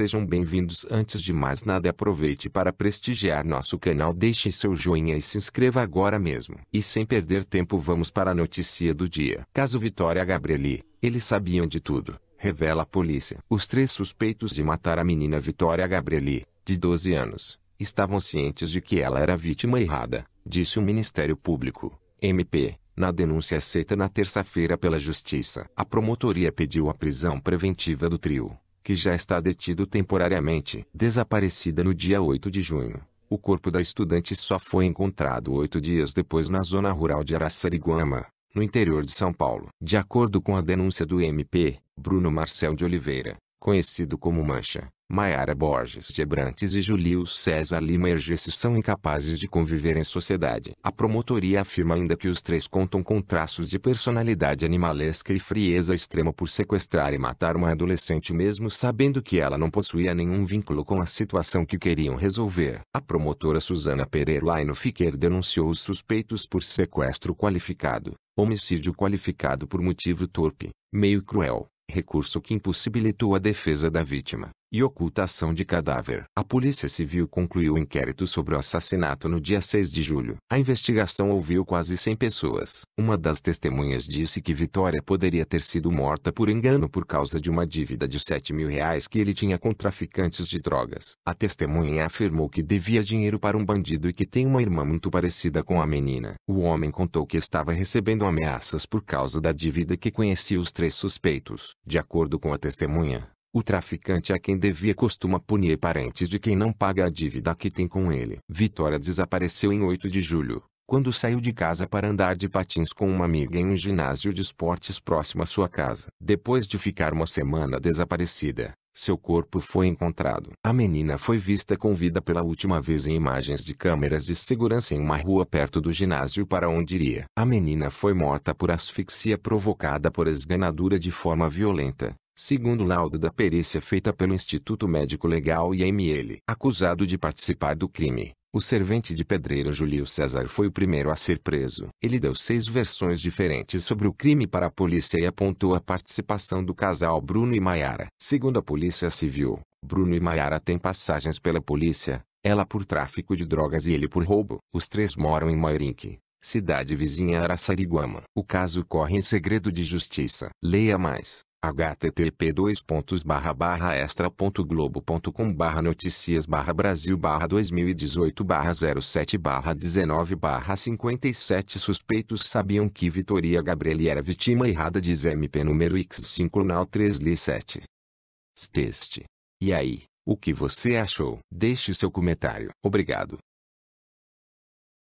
sejam bem-vindos. Antes de mais nada aproveite para prestigiar nosso canal, deixe seu joinha e se inscreva agora mesmo. E sem perder tempo vamos para a notícia do dia. Caso Vitória Gabrieli, eles sabiam de tudo, revela a polícia. Os três suspeitos de matar a menina Vitória Gabrieli, de 12 anos, estavam cientes de que ela era vítima errada, disse o Ministério Público, MP, na denúncia aceita na terça-feira pela Justiça. A promotoria pediu a prisão preventiva do trio que já está detido temporariamente, desaparecida no dia 8 de junho. O corpo da estudante só foi encontrado oito dias depois na zona rural de Araçariguama, no interior de São Paulo. De acordo com a denúncia do MP, Bruno Marcel de Oliveira, conhecido como Mancha, Maiara Borges de Ebrantes e Julio César Lima Ergesse são incapazes de conviver em sociedade. A promotoria afirma ainda que os três contam com traços de personalidade animalesca e frieza extrema por sequestrar e matar uma adolescente mesmo sabendo que ela não possuía nenhum vínculo com a situação que queriam resolver. A promotora Suzana Pereira Laino Fiquer denunciou os suspeitos por sequestro qualificado, homicídio qualificado por motivo torpe, meio cruel, recurso que impossibilitou a defesa da vítima, e ocultação de cadáver. A Polícia Civil concluiu o inquérito sobre o assassinato no dia 6 de julho. A investigação ouviu quase 100 pessoas. Uma das testemunhas disse que Vitória poderia ter sido morta por engano por causa de uma dívida de 7 mil reais que ele tinha com traficantes de drogas. A testemunha afirmou que devia dinheiro para um bandido e que tem uma irmã muito parecida com a menina. O homem contou que estava recebendo ameaças por causa da dívida que conhecia os três suspeitos. De acordo com a testemunha, o traficante a quem devia costuma punir parentes de quem não paga a dívida que tem com ele. Vitória desapareceu em 8 de julho, quando saiu de casa para andar de patins com uma amiga em um ginásio de esportes próximo à sua casa. Depois de ficar uma semana desaparecida, seu corpo foi encontrado. A menina foi vista com vida pela última vez em imagens de câmeras de segurança em uma rua perto do ginásio para onde iria. A menina foi morta por asfixia provocada por esganadura de forma violenta, Segundo laudo da perícia feita pelo Instituto Médico Legal e ML, acusado de participar do crime, o servente de pedreiro Julio César foi o primeiro a ser preso. Ele deu seis versões diferentes sobre o crime para a polícia e apontou a participação do casal Bruno e Maiara. Segundo a Polícia Civil, Bruno e Maiara têm passagens pela polícia, ela por tráfico de drogas e ele por roubo. Os três moram em Mairinque, cidade vizinha a Araçariguama. O caso corre em segredo de justiça. Leia mais http extra.globo.com noticias Brasil 2018 07 19 57 suspeitos sabiam que Vitoria Gabrieli era vítima errada diz MP número X5 NAU 3 Li 7 Teste. E aí, o que você achou? Deixe seu comentário. Obrigado.